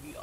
Yeah.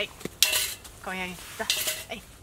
はい。こうりさはい。